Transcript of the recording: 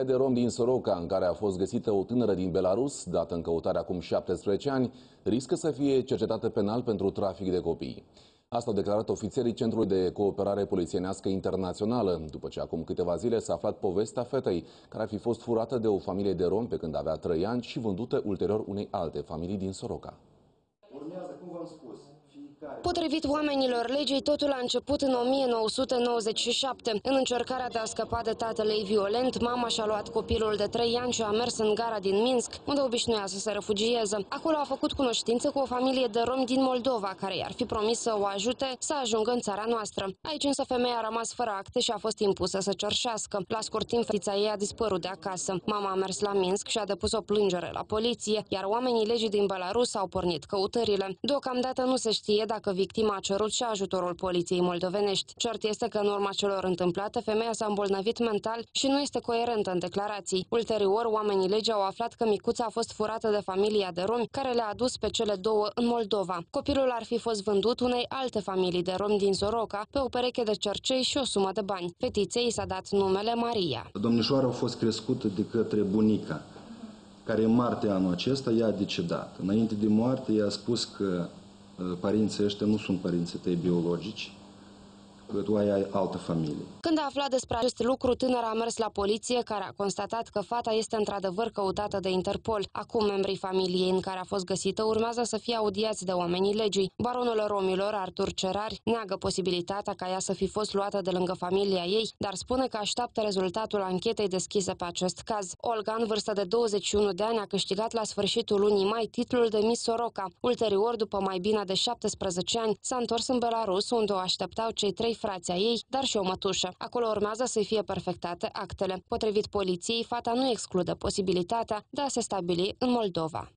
de rom din Soroca, în care a fost găsită o tânără din Belarus, dată în căutare acum 17 ani, riscă să fie cercetată penal pentru trafic de copii. Asta au declarat ofițerii Centrului de Cooperare Polițienească Internațională, după ce acum câteva zile s-a aflat povestea fetei, care ar fi fost furată de o familie de rom pe când avea 3 ani și vândută ulterior unei alte familii din Soroca. Urmează, cum v-am spus, fiecare... Potrivit oamenilor legii, totul a început în 1997. În încercarea de a scăpa de tatăl ei violent, mama și-a luat copilul de 3 ani și a mers în gara din Minsk, unde obișnuia să se refugieze. Acolo a făcut cunoștință cu o familie de romi din Moldova, care i-ar fi promis să o ajute să ajungă în țara noastră. Aici însă femeia a rămas fără acte și a fost impusă să cerșească. La scurt timp, fetița ei a dispărut de acasă. Mama a mers la Minsk și a depus o plângere la poliție, iar oamenii legii din Belarus au pornit căutările. Deocamdată nu se știe dacă victima a cerut și ajutorul poliției moldovenești. Cert este că în urma celor întâmplate, femeia s-a îmbolnăvit mental și nu este coerentă în declarații. Ulterior, oamenii legii au aflat că micuța a fost furată de familia de romi care le-a adus pe cele două în Moldova. Copilul ar fi fost vândut unei alte familii de romi din Soroca pe o pereche de cercei și o sumă de bani. Fetiței s-a dat numele Maria. Domnișoara a fost crescută de către bunica, care în martie anul acesta i-a decedat. Înainte de moarte, i-a spus că uh, părinții ăștia nu sunt părinții tăi biologici, că tu ai altă familie. Când a aflat despre acest lucru, tânăra a mers la poliție, care a constatat că fata este într-adevăr căutată de Interpol. Acum, membrii familiei în care a fost găsită urmează să fie audiați de oamenii legii. Baronul romilor, Artur Cerari, neagă posibilitatea ca ea să fi fost luată de lângă familia ei, dar spune că așteaptă rezultatul anchetei deschise pe acest caz. Olga, în vârstă de 21 de ani, a câștigat la sfârșitul lunii mai titlul de Miss Soroca. Ulterior, după mai bine de 17 ani, s-a întors în Belarus, unde o așteptau cei trei frații ei, dar și o mătușă. Acolo urmează să fie perfectate actele. Potrivit poliției, fata nu exclude posibilitatea de a se stabili în Moldova.